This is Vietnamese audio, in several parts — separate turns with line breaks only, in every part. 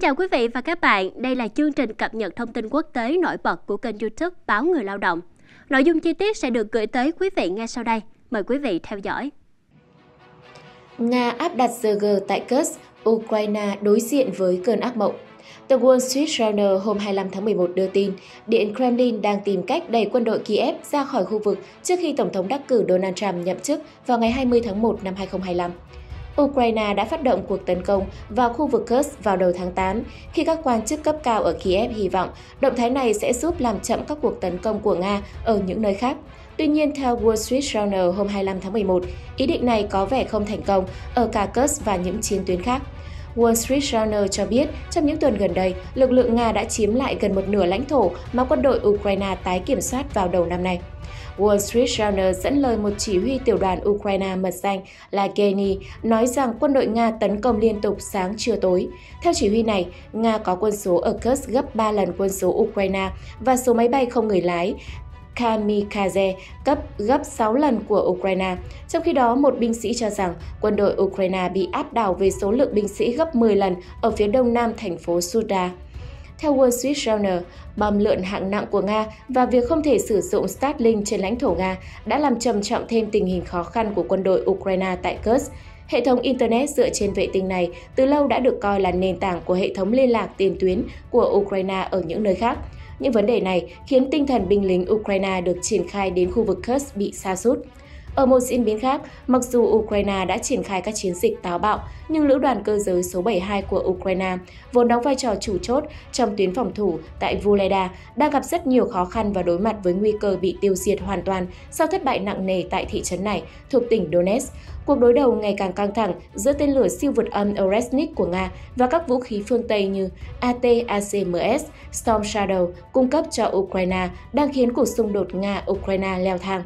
chào quý vị và các bạn, đây là chương trình cập nhật thông tin quốc tế nổi bật của kênh youtube Báo Người Lao động. Nội dung chi tiết sẽ được gửi tới quý vị ngay sau đây. Mời quý vị theo dõi.
Nga áp đặt giờ G tại Kursk, Ukraine đối diện với cơn ác mộng. The Wall Street Journal hôm 25 tháng 11 đưa tin, Điện Kremlin đang tìm cách đẩy quân đội Kiev ra khỏi khu vực trước khi Tổng thống đắc cử Donald Trump nhậm chức vào ngày 20 tháng 1 năm 2025. Ukraine đã phát động cuộc tấn công vào khu vực Kursk vào đầu tháng 8 khi các quan chức cấp cao ở Kiev hy vọng động thái này sẽ giúp làm chậm các cuộc tấn công của Nga ở những nơi khác. Tuy nhiên, theo Wall Street Journal hôm 25 tháng 11, ý định này có vẻ không thành công ở cả Kursk và những chiến tuyến khác. Wall Street Journal cho biết trong những tuần gần đây, lực lượng Nga đã chiếm lại gần một nửa lãnh thổ mà quân đội Ukraine tái kiểm soát vào đầu năm nay. Wall Street Journal dẫn lời một chỉ huy tiểu đoàn Ukraine mật danh là Geny nói rằng quân đội Nga tấn công liên tục sáng trưa tối. Theo chỉ huy này, Nga có quân số ở Kursk gấp 3 lần quân số Ukraine và số máy bay không người lái kamikaze cấp gấp 6 lần của Ukraine. Trong khi đó, một binh sĩ cho rằng quân đội Ukraine bị áp đảo về số lượng binh sĩ gấp 10 lần ở phía đông nam thành phố Suda. Theo Wall Street Journal, bom lượn hạng nặng của Nga và việc không thể sử dụng Starlink trên lãnh thổ Nga đã làm trầm trọng thêm tình hình khó khăn của quân đội Ukraine tại Kursk. Hệ thống Internet dựa trên vệ tinh này từ lâu đã được coi là nền tảng của hệ thống liên lạc tiền tuyến của Ukraine ở những nơi khác. Những vấn đề này khiến tinh thần binh lính Ukraine được triển khai đến khu vực Kursk bị sa sút. Ở một diễn biến khác, mặc dù Ukraine đã triển khai các chiến dịch táo bạo, nhưng lữ đoàn cơ giới số 72 của Ukraine, vốn đóng vai trò chủ chốt trong tuyến phòng thủ tại Vuleda, đang gặp rất nhiều khó khăn và đối mặt với nguy cơ bị tiêu diệt hoàn toàn sau thất bại nặng nề tại thị trấn này thuộc tỉnh Donetsk. Cuộc đối đầu ngày càng căng thẳng giữa tên lửa siêu vượt âm Oresnik của Nga và các vũ khí phương Tây như AT-ACMS, Storm Shadow cung cấp cho Ukraine đang khiến cuộc xung đột Nga-Ukraine leo thang.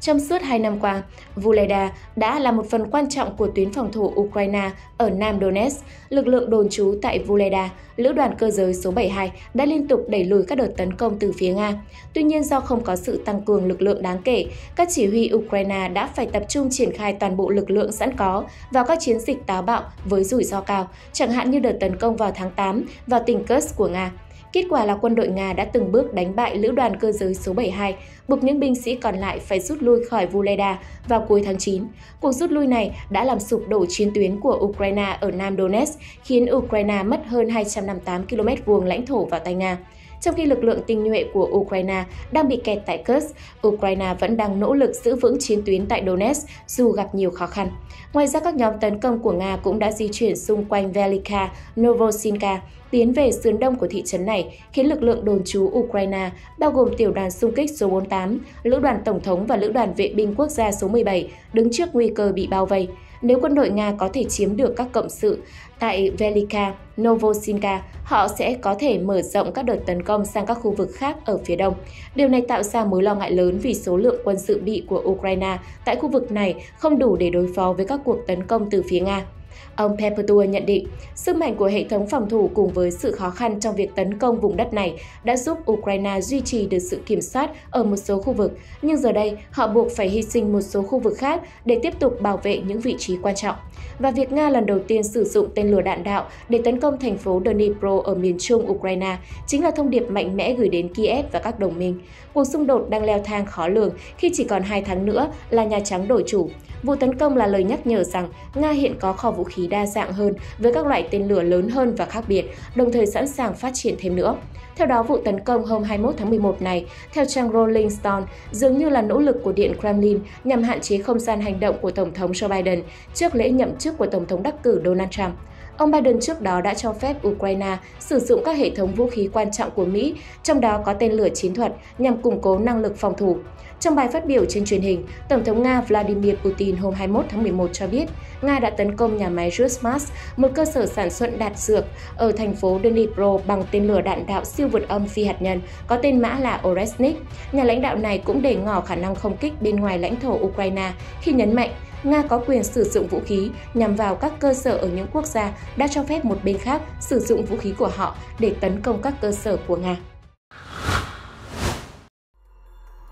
Trong suốt hai năm qua, Vuleda đã là một phần quan trọng của tuyến phòng thủ Ukraine ở Nam Donetsk. Lực lượng đồn trú tại Vuleda, lữ đoàn cơ giới số 72 đã liên tục đẩy lùi các đợt tấn công từ phía Nga. Tuy nhiên do không có sự tăng cường lực lượng đáng kể, các chỉ huy Ukraine đã phải tập trung triển khai toàn bộ lực lượng sẵn có vào các chiến dịch táo bạo với rủi ro cao, chẳng hạn như đợt tấn công vào tháng 8 vào tỉnh Kursk của Nga. Kết quả là quân đội Nga đã từng bước đánh bại lữ đoàn cơ giới số 72, buộc những binh sĩ còn lại phải rút lui khỏi Vuleda vào cuối tháng 9. Cuộc rút lui này đã làm sụp đổ chiến tuyến của Ukraine ở Nam Donetsk, khiến Ukraine mất hơn 258 km vuông lãnh thổ vào tay Nga. Trong khi lực lượng tinh nhuệ của Ukraine đang bị kẹt tại Kursk, Ukraine vẫn đang nỗ lực giữ vững chiến tuyến tại Donetsk dù gặp nhiều khó khăn. Ngoài ra, các nhóm tấn công của Nga cũng đã di chuyển xung quanh Velika, Novosinka, tiến về sườn đông của thị trấn này, khiến lực lượng đồn trú Ukraine, bao gồm tiểu đoàn xung kích số 48, lữ đoàn tổng thống và lữ đoàn vệ binh quốc gia số 17, đứng trước nguy cơ bị bao vây. Nếu quân đội Nga có thể chiếm được các cộng sự tại Velika, Novosinka, họ sẽ có thể mở rộng các đợt tấn công sang các khu vực khác ở phía đông. Điều này tạo ra mối lo ngại lớn vì số lượng quân sự bị của Ukraine tại khu vực này không đủ để đối phó với các cuộc tấn công từ phía Nga. Ông Peppertua nhận định, sức mạnh của hệ thống phòng thủ cùng với sự khó khăn trong việc tấn công vùng đất này đã giúp Ukraine duy trì được sự kiểm soát ở một số khu vực, nhưng giờ đây họ buộc phải hy sinh một số khu vực khác để tiếp tục bảo vệ những vị trí quan trọng. Và việc Nga lần đầu tiên sử dụng tên lửa đạn đạo để tấn công thành phố Dnipro ở miền trung Ukraine chính là thông điệp mạnh mẽ gửi đến Kiev và các đồng minh. Cuộc xung đột đang leo thang khó lường khi chỉ còn hai tháng nữa là Nhà Trắng đổi chủ. Vụ tấn công là lời nhắc nhở rằng Nga hiện có kho vũ vũ khí đa dạng hơn với các loại tên lửa lớn hơn và khác biệt, đồng thời sẵn sàng phát triển thêm nữa. Theo đó, vụ tấn công hôm 21 tháng 11 này, theo trang Rolling Stone, dường như là nỗ lực của Điện Kremlin nhằm hạn chế không gian hành động của Tổng thống Joe Biden trước lễ nhậm chức của Tổng thống đắc cử Donald Trump. Ông Biden trước đó đã cho phép Ukraine sử dụng các hệ thống vũ khí quan trọng của Mỹ, trong đó có tên lửa chiến thuật nhằm củng cố năng lực phòng thủ. Trong bài phát biểu trên truyền hình, Tổng thống Nga Vladimir Putin hôm 21 tháng 11 cho biết Nga đã tấn công nhà máy Rusmas, một cơ sở sản xuất đạn dược ở thành phố Dnipro bằng tên lửa đạn đạo siêu vượt âm phi hạt nhân có tên mã là Oresnik. Nhà lãnh đạo này cũng để ngỏ khả năng không kích bên ngoài lãnh thổ Ukraine khi nhấn mạnh Nga có quyền sử dụng vũ khí nhằm vào các cơ sở ở những quốc gia đã cho phép một bên khác sử dụng vũ khí của họ để tấn công các cơ sở của Nga.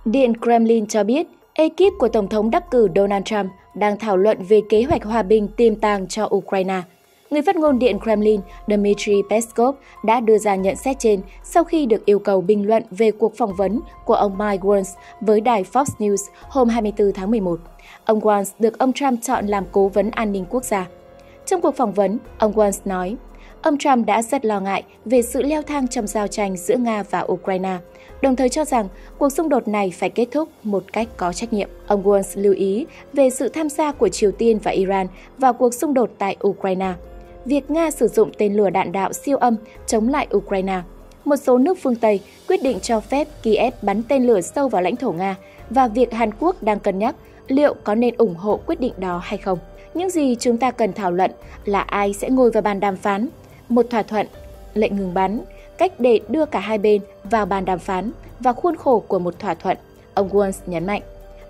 Điện Kremlin cho biết, ekip của Tổng thống đắc cử Donald Trump đang thảo luận về kế hoạch hòa bình tiềm tàng cho Ukraine. Người phát ngôn Điện Kremlin Dmitry Peskov đã đưa ra nhận xét trên sau khi được yêu cầu bình luận về cuộc phỏng vấn của ông Mike Waltz với đài Fox News hôm 24 tháng 11. Ông Walz được ông Trump chọn làm cố vấn an ninh quốc gia. Trong cuộc phỏng vấn, ông Walz nói, ông Trump đã rất lo ngại về sự leo thang trong giao tranh giữa Nga và Ukraine, đồng thời cho rằng cuộc xung đột này phải kết thúc một cách có trách nhiệm. Ông Walz lưu ý về sự tham gia của Triều Tiên và Iran vào cuộc xung đột tại Ukraine việc Nga sử dụng tên lửa đạn đạo siêu âm chống lại Ukraine. Một số nước phương Tây quyết định cho phép Kiev bắn tên lửa sâu vào lãnh thổ Nga và việc Hàn Quốc đang cân nhắc liệu có nên ủng hộ quyết định đó hay không. Những gì chúng ta cần thảo luận là ai sẽ ngồi vào bàn đàm phán, một thỏa thuận, lệnh ngừng bắn, cách để đưa cả hai bên vào bàn đàm phán và khuôn khổ của một thỏa thuận, ông Waltz nhấn mạnh.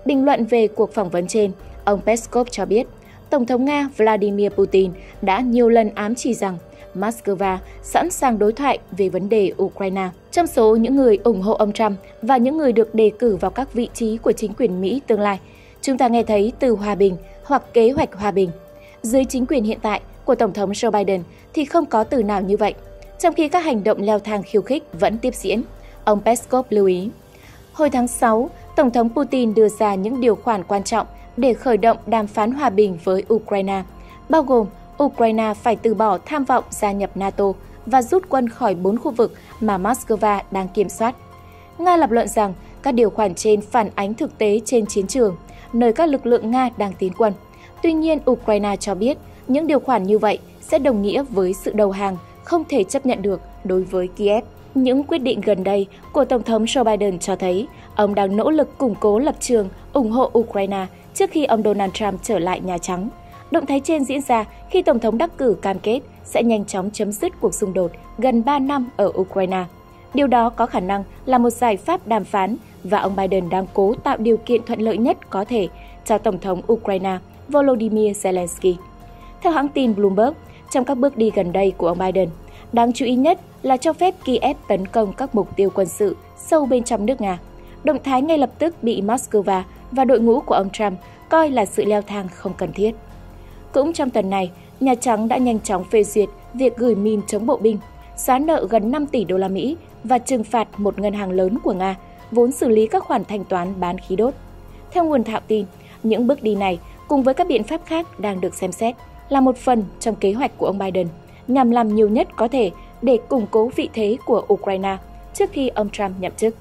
Bình luận về cuộc phỏng vấn trên, ông Peskov cho biết Tổng thống Nga Vladimir Putin đã nhiều lần ám chỉ rằng Moscow sẵn sàng đối thoại về vấn đề Ukraine. Trong số những người ủng hộ ông Trump và những người được đề cử vào các vị trí của chính quyền Mỹ tương lai, chúng ta nghe thấy từ hòa bình hoặc kế hoạch hòa bình. Dưới chính quyền hiện tại của Tổng thống Joe Biden thì không có từ nào như vậy, trong khi các hành động leo thang khiêu khích vẫn tiếp diễn. Ông Peskov lưu ý. Hồi tháng 6, Tổng thống Putin đưa ra những điều khoản quan trọng để khởi động đàm phán hòa bình với Ukraine, bao gồm Ukraine phải từ bỏ tham vọng gia nhập NATO và rút quân khỏi bốn khu vực mà Moscow đang kiểm soát. Nga lập luận rằng các điều khoản trên phản ánh thực tế trên chiến trường, nơi các lực lượng Nga đang tiến quân. Tuy nhiên, Ukraine cho biết những điều khoản như vậy sẽ đồng nghĩa với sự đầu hàng không thể chấp nhận được đối với Kiev. Những quyết định gần đây của Tổng thống Joe Biden cho thấy ông đang nỗ lực củng cố lập trường ủng hộ Ukraine trước khi ông Donald Trump trở lại Nhà Trắng. Động thái trên diễn ra khi Tổng thống đắc cử cam kết sẽ nhanh chóng chấm dứt cuộc xung đột gần 3 năm ở Ukraine. Điều đó có khả năng là một giải pháp đàm phán và ông Biden đang cố tạo điều kiện thuận lợi nhất có thể cho Tổng thống Ukraine Volodymyr Zelensky. Theo hãng tin Bloomberg, trong các bước đi gần đây của ông Biden, đáng chú ý nhất là cho phép Kiev tấn công các mục tiêu quân sự sâu bên trong nước Nga. Động thái ngay lập tức bị Moscow và đội ngũ của ông Trump coi là sự leo thang không cần thiết. Cũng trong tuần này, Nhà Trắng đã nhanh chóng phê duyệt việc gửi min chống bộ binh, xóa nợ gần 5 tỷ đô la Mỹ và trừng phạt một ngân hàng lớn của Nga vốn xử lý các khoản thanh toán bán khí đốt. Theo nguồn thạo tin, những bước đi này cùng với các biện pháp khác đang được xem xét là một phần trong kế hoạch của ông Biden nhằm làm nhiều nhất có thể để củng cố vị thế của Ukraine trước khi ông Trump nhậm chức.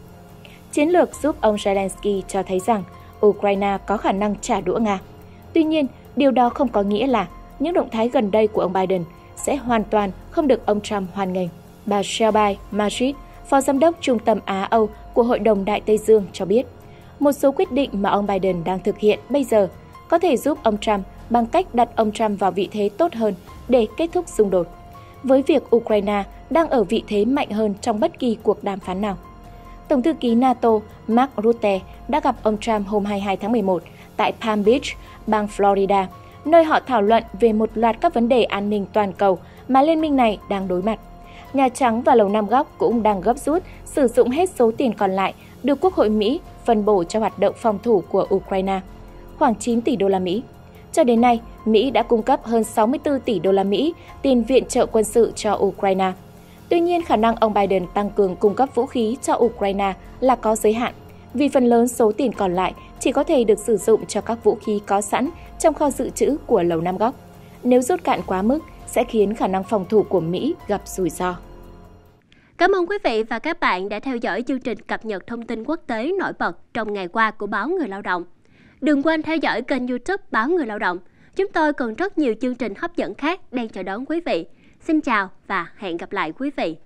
Chiến lược giúp ông Zelensky cho thấy rằng Ukraine có khả năng trả đũa Nga. Tuy nhiên, điều đó không có nghĩa là những động thái gần đây của ông Biden sẽ hoàn toàn không được ông Trump hoan nghênh. Bà Shelby Madrid, Phó Giám đốc Trung tâm Á-Âu của Hội đồng Đại Tây Dương cho biết, một số quyết định mà ông Biden đang thực hiện bây giờ có thể giúp ông Trump bằng cách đặt ông Trump vào vị thế tốt hơn để kết thúc xung đột. Với việc Ukraine đang ở vị thế mạnh hơn trong bất kỳ cuộc đàm phán nào. Tổng thư ký NATO Mark Rutte đã gặp ông Trump hôm 22 tháng 11 tại Palm Beach, bang Florida, nơi họ thảo luận về một loạt các vấn đề an ninh toàn cầu mà liên minh này đang đối mặt. Nhà Trắng và Lầu Năm Góc cũng đang gấp rút sử dụng hết số tiền còn lại được Quốc hội Mỹ phân bổ cho hoạt động phòng thủ của Ukraine, khoảng 9 tỷ đô la Mỹ. Cho đến nay, Mỹ đã cung cấp hơn 64 tỷ đô la Mỹ tiền viện trợ quân sự cho Ukraine. Tuy nhiên, khả năng ông Biden tăng cường cung cấp vũ khí cho Ukraine là có giới hạn, vì phần lớn số tiền còn lại chỉ có thể được sử dụng cho các vũ khí có sẵn trong kho dự trữ của Lầu Năm Góc. Nếu rút cạn quá mức, sẽ khiến khả năng phòng thủ của Mỹ gặp rủi ro.
Cảm ơn quý vị và các bạn đã theo dõi chương trình cập nhật thông tin quốc tế nổi bật trong ngày qua của báo Người Lao động. Đừng quên theo dõi kênh youtube báo Người Lao động. Chúng tôi còn rất nhiều chương trình hấp dẫn khác đang chờ đón quý vị. Xin chào và hẹn gặp lại quý vị.